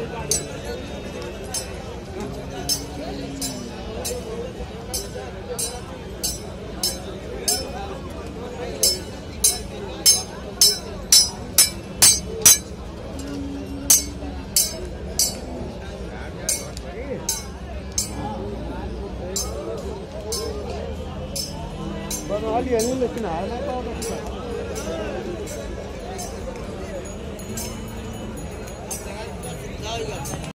बोलो बना लिया नहीं लेकिन आया ना はい。